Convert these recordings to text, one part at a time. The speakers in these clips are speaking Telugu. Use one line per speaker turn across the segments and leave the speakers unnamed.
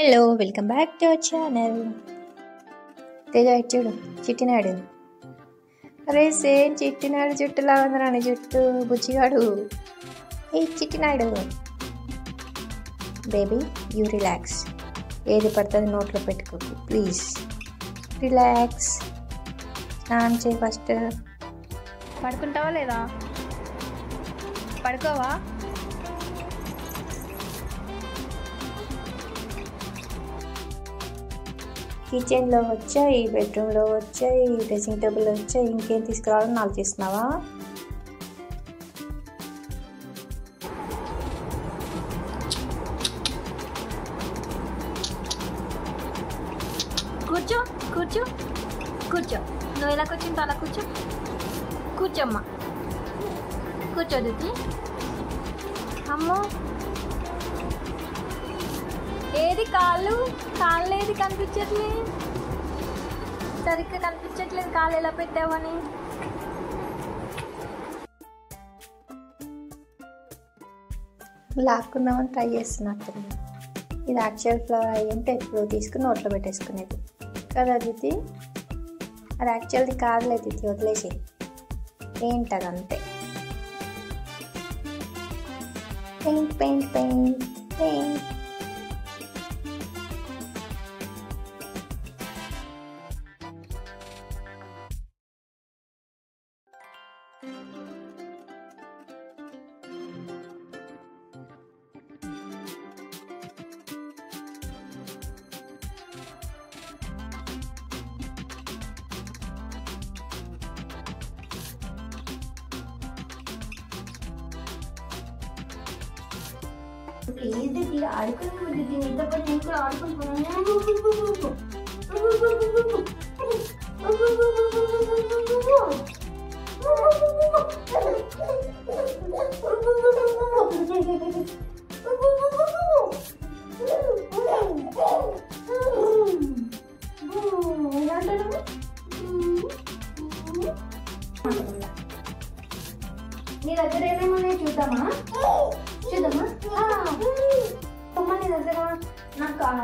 Hello welcome back to our channel తెగ చూడు చిట్టినాడు అరే సేమ్ చిట్టినాడు జుట్టులా ఉంది రాని జుట్టు బుచ్చిగాడు ఏ చిట్టినాడు బేబీ యూ రిలాక్స్ ఏది పడుతుంది నోట్లో పెట్టుకోకు ప్లీజ్ రిలాక్స్ స్నానం చేయి ఫస్ట్ పడుకుంటావా లేదా? పడుకోవా కిచెన్లో వచ్చాయి బెడ్రూమ్లో వచ్చాయి డ్రెస్సింగ్ టేబుల్ వచ్చాయి ఇంకేం తీసుకురావాలని ఆలోచిస్తున్నావా
కూర్చో కూర్చో కూర్చో. నువ్వు ఎలా కూర్చుంటో అలా కూర్చో. కూర్చోమ్మా. కూర్చో దితి అమ్మో. ఏది కాళ్ళు? కాళ్ళు ఏది కనిపించట్లేదు? సరిగ్గా కనిపించట్లేదు కాళ్ళు ఎలా పెట్టావని?
లాక్కుందామని ట్రై చేస్తున్నట్టు ఇది యాక్చువల్ ఫ్లవర్ అయ్యి ఉంటే ఎప్పుడు తీసుకుని నోట్లో పెట్టేసుకునేది. కదా దితి అది యాక్చువల్ది కాదులే దితి వదిలేసి పెయింట్ అది అంతే. Paint paint paint paint.
ఏంటి ఆడుకుని నిద్రపడి నేను కూడా నీ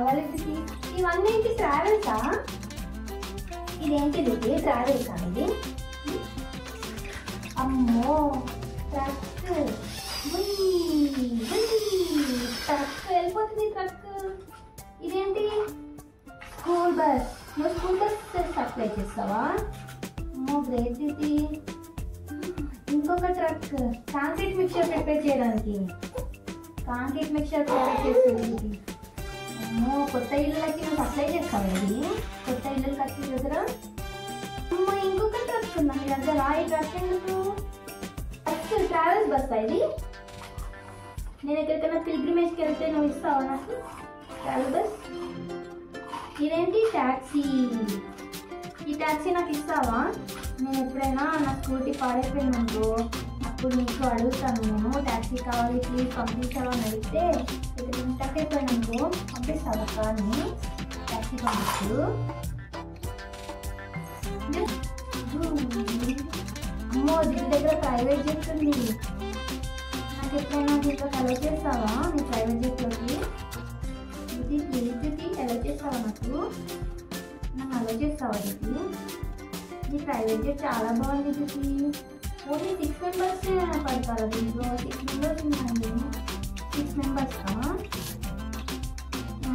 కావాలి ఇది. ఇవన్నీ ఏంటి ట్రావెల్సా? ఇదేంటిది ఇది ట్రావెల్సా ఇది? అమ్మో ట్రక్. ట్రక్. వెళ్ళిపోతుంది ట్రక్. ఇదేంటి? School bus. నువ్వు స్కూల్ బస్ సప్లై చేస్తావా? అమ్మో గ్రేట్ ఇది ఇంకొక ట్రక్. కాంక్రీట్ మిక్చర్ ప్రిపేర్ చేయడానికి. కాంక్రీట్ మిక్చర్ ప్రిపేర్ చేస్తుంది అమ్మో కొత్త ఇళ్ళకి నువ్వు అప్లై చేస్తావు ఇది? కొత్త ఇల్లు కట్టిన దగ్గర అమ్మ ఇంకొక ట్రక్ ఉందా మీ దగ్గర ఈ ట్రక్ ఎందుకు బస్ ట్రావెల్స్ బస్ ఇది? నేను ఎక్కడికైనా పిల్గ్రిమేజ్కి వెళ్తే నువ్వు ఇస్తావా నాకు? ట్రావెల్ బస్ ఇదేంటి ట్యాక్సీ ఈ ట్యాక్సీ నాకు ఇస్తావా? నేను ఎప్పుడైనా నా స్కూటీ పాడైపోయిందనుకో ఇప్పుడు నీకు అడుగుతాను. నేను ట్యాక్సీ కావాలి ప్లీజ్ పంపించావా అని అడిగితే ఇక్కడ స్టక్ పంపిస్తావా కానీ ట్యాక్సీ పంపించు అమ్మో దీని దగ్గర ప్రైవేట్ జెట్ ఉంది. నాకు ఎప్పుడైనా దీంట్లో అలౌ చేస్తావా? నీ ప్రైవేట్ జెట్లోకి ఇది ప్లీజ్కి ఇది చేస్తావా నాకు? నన్ను అలో చేస్తావా ఇది నీ ప్రైవేట్ జెట్ చాలా బాగుంది ఇది ఓన్లీ సిక్స్ మెంబర్స్ పడతారా దీంట్లో సిక్స్ మెంబర్స్ ఉన్నాయండి సిక్స్ మెంబర్స్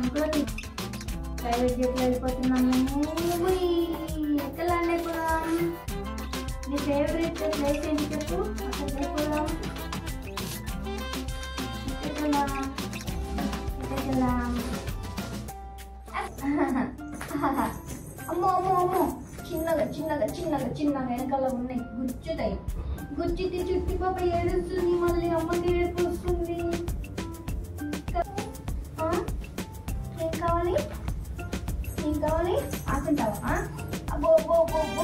కూడా ప్రైవేట్ జెట్లో వెళ్ళిపోతున్నాను మేము ఎక్కడ ల్యాండ్ అయిపోదాం నీ ఫేవరెట్ ప్లేస్ ఏంటి చెప్పు అక్కడ వెళ్ళిపోదాం అమ్మో అమ్మో అమ్మో చిన్నగా చిన్నగా చిన్నగా చిన్నగా వెనకాల ఉన్నాయి. గుచ్చుతాయి. గుచ్చితే చుట్టి పాప ఏడుస్తుంది మళ్ళీ అమ్మకి ఏడుపు వస్తుంది. ఏం కావాలి? ఏం కావాలి? ఆకుంటావా? అబ్బో అబ్బో అబ్బో అబ్బో.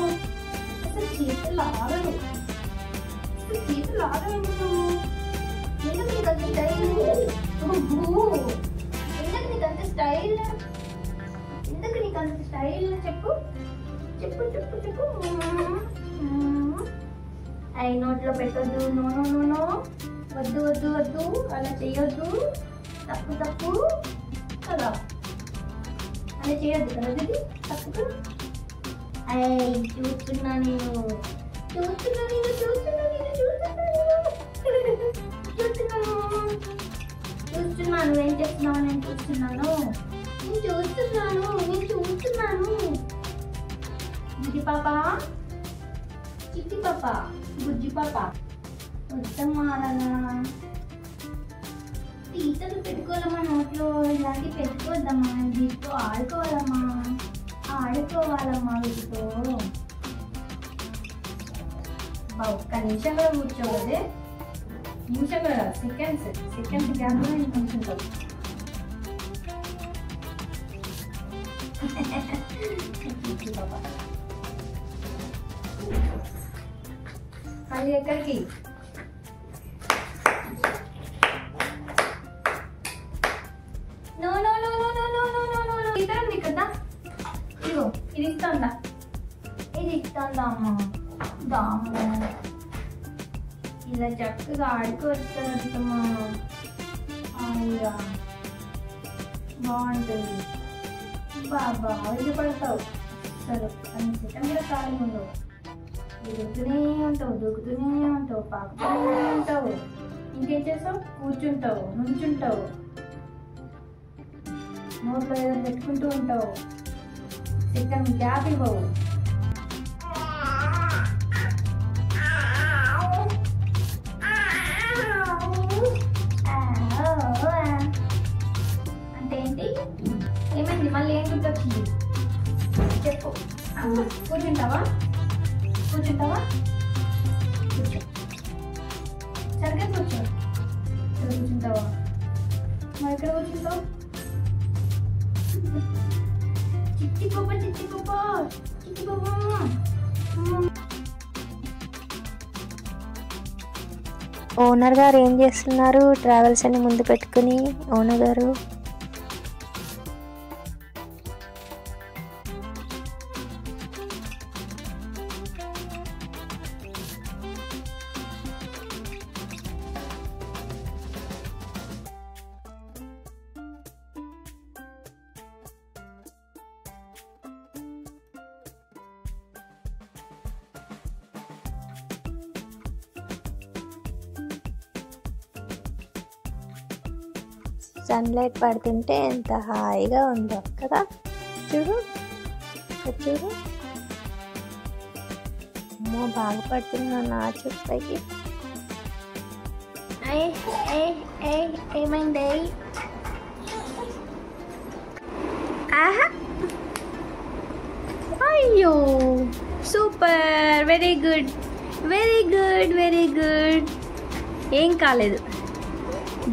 అసలు చేతులు ఆగదు అసలు చేతులు ఆగదు ఎందుకు? నీకు అంత స్టైల్ ఎందుకు నీకు అంత స్టైల్ ఎందుకు నీకు అంత స్టైల్ చెప్పు. చెప్పు చెప్పు చెప్పు. ఐ నోట్లో పెట్టొద్దు. No no no no. వద్దు వద్దు వద్దు. అలా చేయొద్దు. తప్పు తప్పు. కదా? అలా చేయొద్దు కదా ఇది తప్పుకు అయ్యి చూస్తున్నా నేను. చూస్తున్నా నేను చూస్తున్నా నేను చూస్తున్నా నేను. చూస్తున్నాను చూస్తున్నాను ఏం చేస్తున్నావు నేను చూస్తున్నాను. నేను చూస్తున్నాను నేను చూస్తున్నాను. బుజ్జి పాప చిట్టి పాప బుజ్జి పాప వద్దమ్మారనా టీచర్లు పెట్టుకోవాలమ్మా నోట్లో? ఇలాంటి పెట్టుకోవద్దమ్మా వీటితో ఆడుకోవాలమ్మా ఆడుకోవాలమ్మా వీటితో? ఒక్క నిమిషం కూడా కూర్చోవదే నిమిషం కూడా సెకండ్స్ సెకండ్స్ గ్యాప్లో నేను కూర్చుంటావు చిట్టి పాప. మళ్ళీ ఎక్కడికి? No no no no no no no no no no ఇక్కడ ఉంది కదా ఇదిగో ఇది ఇస్తుందా? ఇది ఇస్తుందా అమ్మ? దాము ఇలా చక్కగా ఆడుకోవచ్చమ్మా అయ్యా. బాగుంటుంది. బాబా ఇది పడతావు. సరే అని సెకండ్ కూడా కాలం ఉండవు. ఎగురుతూనే ఉంటావు దూకుతూనే ఉంటావు పాకుతూనే ఉంటావు. ఇంకేం చేస్తావు? కూర్చుంటావు నుంచుంటావు. నోట్లో ఏదో పెట్టుకుంటూ ఉంటావు. సెకండ్ గ్యాప్ ఇవ్వవు. అంటే ఏంటి? ఏమైంది? మళ్ళీ ఏం గుర్తొచ్చింది? చెప్పు. కూర్చుంటావా? కూర్చుంటావా? కూర్చో సరిగ్గా కూర్చో. ఇక్కడ కూర్చుంటావా? మరి ఎక్కడ కూర్చుంటావు? చిట్టి పాప చిట్టి పాప చిట్టి పాప
ఓనర్ గారు ఏం చేస్తున్నారు? ట్రావెల్స్ అన్ని ముందు పెట్టుకుని ఓనర్ గారు? సన్లైట్ పడుతుంటే ఎంత హాయిగా ఉందో కదా. చూడు చూడు. అమ్మో బాగా పడుతున్నా నా చుట్టకి
ఏమైంది?
ఆహా. అయ్యో super very good very good very good. ఏం కాలేదు.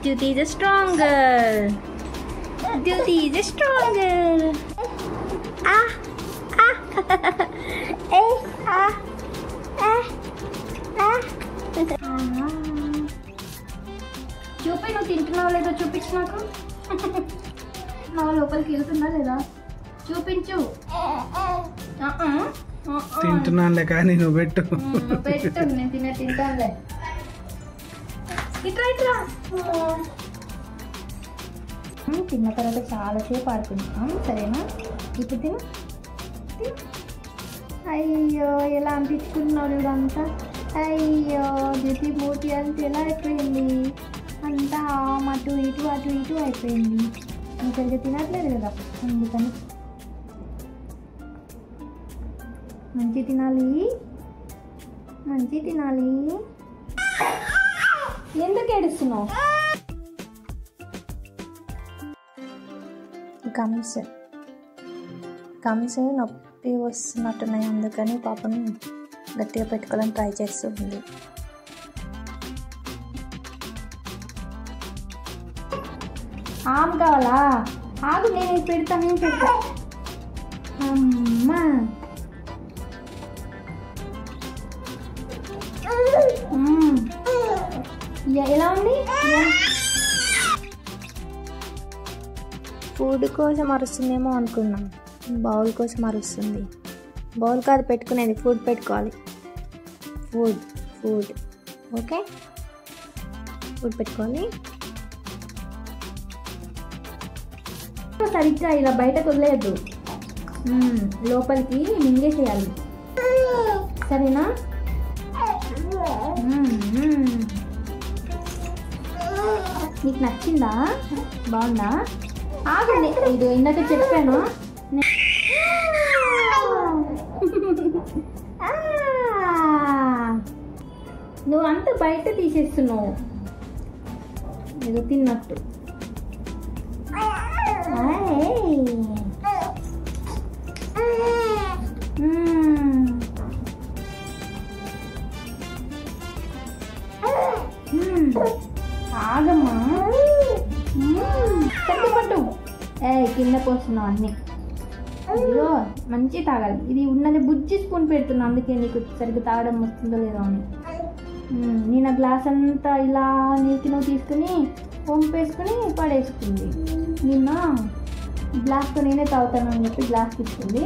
Duty is stronger. Duty is stronger. Ah, ah, eh, ah, eh, ah.
చూపి నువ్వు తింటున్నావు లేదో చూపించు నాకు. నా లోపలికి వెళ్తున్నా లేదా? చూపించు.
తింటున్నానులే కానీ నువ్వు పెట్టు.
పెట్టు నేను తినే తింటానులే. తిన్న తర్వాత చాలాసేపు ఆడుకుంటాం సరేనా? ఇప్పుడు తిను. అయ్యో ఎలా అనిపించుకున్నాడు ఇదంతా అయ్యో జ్యోతి మూతి అంతా ఎలా అయిపోయింది? అంతా అటు ఇటు అటు ఇటు అయిపోయింది. ఇంకా సరిగ్గా తినట్లేదు కదా అందుకని. మంచి తినాలి? మంచి తినాలి? ఎందుకు ఏడుస్తున్నావు?
గమ్స్. గమ్స్ నొప్పి వస్తున్నట్టున్నాయి అందుకని పాపం గట్టిగా పెట్టుకోవాలని ట్రై చేస్తుంది
ఆమ్ కావాలా? ఆగు నేను పెడతాను నేను పెడతా. అమ్మా. మ్మ్. ఎలా ఉంది?
ఫుడ్ కోసం అరుస్తుందేమో అనుకున్నాం. బౌల్ కోసం అరుస్తుంది. బౌల్ కాదు పెట్టుకునేది. ఫుడ్ పెట్టుకోవాలి. ఫుడ్ ఫుడ్ ఓకే ఫుడ్ పెట్టుకోవాలి.
సరిగ్గా ఇలా బయటకు వదిలేయద్దు. మ్మ్, లోపలికి మింగేసేయాలి. సరేనా. నీకు నచ్చిందా? బాగుందా? ఆగండి ఇది ఇందాక చెప్పాను. నువ్వు అంత బయట తీసేస్తున్నావు. ఏదో తిన్నట్టు. ఆగమ్మా. పట్టు పట్టు. ఏ కింద పోస్తున్నావు అన్ని. ఇదిగో మంచి తాగాలి. ఇది ఉన్నది బుజ్జి స్పూన్ పెడుతున్నా అందుకే నీకు సరిగ్గా తాగడం వస్తుందో లేదో అని. నేను ఆ గ్లాస్ అంతా ఇలా నీకు నువ్వు తీసుకుని వంపేసుకుని పడేసుకుంది. నిన్న గ్లాస్తో నేనే తాగుతాను అని చెప్పి గ్లాస్ తీసుకుంది.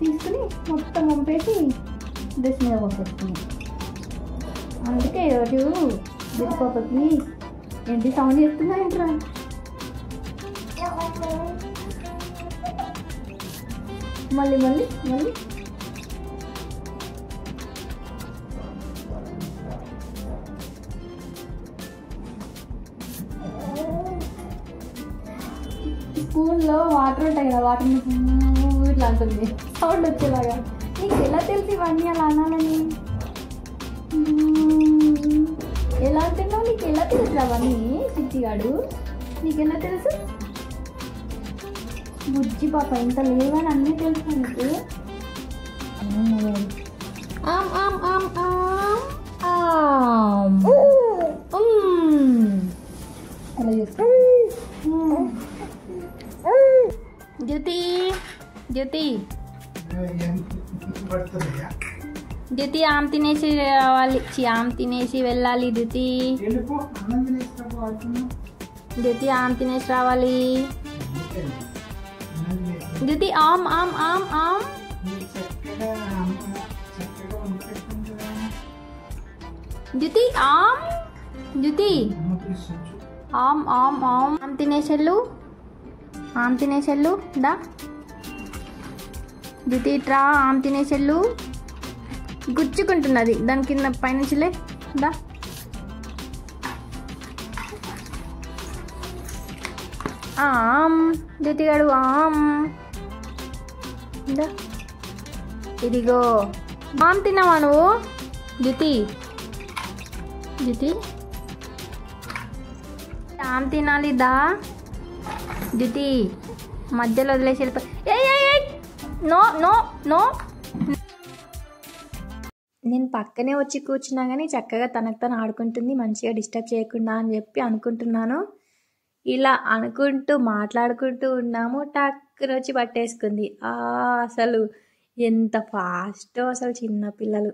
తీసుకుని మొత్తం వంపేసి డ్రెస్ మీద పంపేసుకుంది అందుకే ఈరోజు బిడ్డపాపకి ఏంటి సౌండ్ చేస్తున్నా ఏంట్రా? మళ్ళీ మళ్ళీ మళ్ళీ. స్కూల్లో వాటర్ ఉంటాయి కదా వాటర్ ఇట్లా అంటుంది సౌండ్ వచ్చేలాగా. నీకు ఎలా తెలిసి ఇవన్నీ అలా అనాలని? ఎలా అంటున్నావు నీకు ఎలా తెలుసు అవన్నీ చిట్టిగాడు నీకు ఎలా తెలుసు? బుజ్జి పాప ఇంత లేవని అన్నీ తెలుసు నీకు? ఆమ్ ఆమ్ ఆమ్ ఆమ్ ఆమ్. ఉమ్. అలా చేస్తా. ఉమ్. జ్యోతి జ్యోతి. ద్యుతి ఆమె తినేసి రావాలి. చి ఆమె తినేసి వెళ్ళాలి
ఆడుతున్నావు
ద్యుతి ఆమె తినేసి రావాలి. దిది ఆమ్ ఆమ్ ఆమ్ ఆమ్ జ్యుతి ఆమ్ ద్యుతి ఆమ్ ఆమ్ ఆమ్ ఆమ్ తినేసెళ్ళు ఆమ్ తినేసెళ్ళు దా ద్యుతి ట్రా ఆమ్ తినేసెళ్ళు గుచ్చుకుంటున్నది. దాని కింద పైనుంచిలే దా. ఆమ్ ద్యుతిగాడు ఆమ్. ఇదిగో. ఆమ్ తిన్నావా నువ్వు? దితి ద్యుతి ఆమ్ తినాలి దా. ద్యుతి మధ్యలో వదిలేసి వెళ్ళిపో. No no no.
నేను పక్కనే వచ్చి కూర్చున్నా కానీ చక్కగా తనకు తను ఆడుకుంటుంది మంచిగా డిస్టర్బ్ చేయకుండా అని చెప్పి అనుకుంటున్నాను. ఇలా అనుకుంటూ మాట్లాడుకుంటూ ఉన్నాము. టాక్ టక్కునొచ్చి పట్టేసుకుంది. ఆ అసలు ఎంత ఫాస్ట్ అసలు చిన్న పిల్లలు.